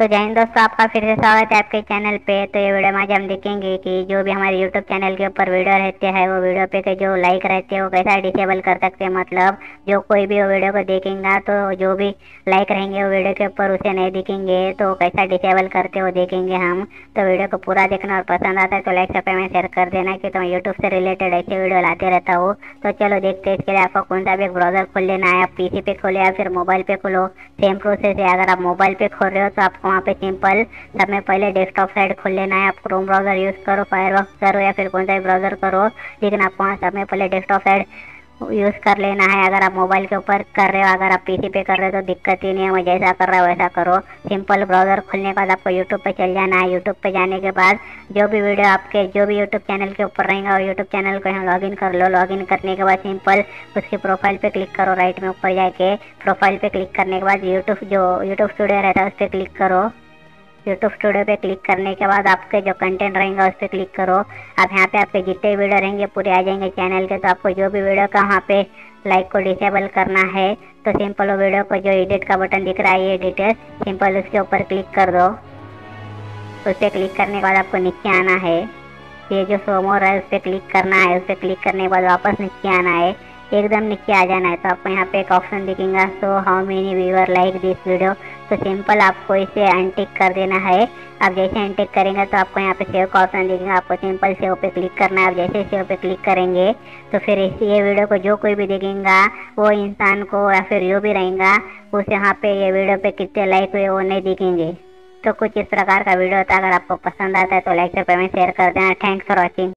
तो जय हिंद दोस्तों, आपका फिर से स्वागत है आपके चैनल पे। तो ये वीडियो में आज हम देखेंगे कि जो भी हमारे यूट्यूब चैनल के ऊपर वीडियो रहते हैं, वो वीडियो पे के जो लाइक रहते हैं, वो कैसा डिसेबल कर सकते हैं? मतलब जो कोई भी वो वीडियो को देखेंगे तो जो भी लाइक रहेंगे वो वीडियो के ऊपर, उसे नहीं दिखेंगे तो कैसा डिसेबल करते वो देखेंगे हम। तो वीडियो को पूरा देखना और पसंद आता है तो लाइक सब में शेयर कर देना कि तो मैं यूट्यूब से रिलेटेड ऐसे वीडियो लाते रहता हूँ। तो चलो देखते हैं इसके लिए आपको कौन सा भी एक ब्राउज़र खोल लेना है। आप पीसी पे खोले या फिर मोबाइल पे खोलो। सेम प्रोसेस है। अगर आप मोबाइल पे खोल रहे हो तो आपको वहाँ पे सिंपल सब में पहले डेस्कटॉप साइड खोल लेना है, आप क्रोम ब्राउज़र यूज़ करो फायरबॉक्स करो या फिर कौन सा ब्राउज़र करो, लेकिन आपको वहाँ सब में पहले डेस्कटॉप साइड यूज़ कर लेना है। अगर आप मोबाइल के ऊपर कर रहे हो, अगर आप पीसी पे कर रहे हो तो दिक्कत ही नहीं है। मैं जैसा कर रहा हूँ, वैसा करो। सिंपल ब्राउज़र खुलने के बाद आपको यूट्यूब पे चल जाना है। यूट्यूब पे जाने के बाद जो भी वीडियो आपके, जो भी यूट्यूब चैनल के ऊपर रहेंगे और यूट्यूब चैनल को यहाँ लॉगिन कर लो। लॉगिन करने के बाद सिंपल उसकी प्रोफ़ाइल पर क्लिक करो राइट में ऊपर जाके प्रोफ़ाइल पर क्लिक करने के बाद यूट्यूब जो यूट्यूब स्टूडियो रहता है, उस पर क्लिक करो। यूट्यूब स्टूडियो पे क्लिक करने के बाद आपके जो कंटेंट रहेंगे उस पर क्लिक करो। अब यहाँ पे आपके जितने वीडियो रहेंगे, पूरे आ जाएँगे चैनल के। तो आपको जो भी वीडियो का वहाँ पे लाइक को डिसेबल करना है तो सिंपल वो वीडियो को जो एडिट का बटन दिख रहा है, ये डिटेल सिंपल उसके ऊपर क्लिक कर दो। उस पर क्लिक करने के बाद आपको नीचे आना है। ये जो सोमोर है, उस पर क्लिक करना है। उस पर क्लिक करने के बाद वापस नीचे आना है। एकदम नीचे आ जाना है। तो आपको यहाँ पे एक ऑप्शन दिखेगा so how many viewer like this video तो सिंपल आपको इसे अनटिक कर देना है। आप जैसे अनटिक करेंगे तो आपको यहाँ पे सेव का ऑप्शन दिखेगा। आपको सिंपल सेव पे क्लिक करना है। आप जैसे सेव पे क्लिक करेंगे तो फिर इस, ये वीडियो को जो कोई भी देखेगा, वो इंसान को या फिर जो भी रहेगा, उस यहाँ पे ये वीडियो पे कितने लाइक हुए वो नहीं दिखेंगे। तो कुछ इस प्रकार का वीडियो है अगर आपको पसंद आता है तो लाइक से पेमेंट शेयर कर देना। Thanks for watching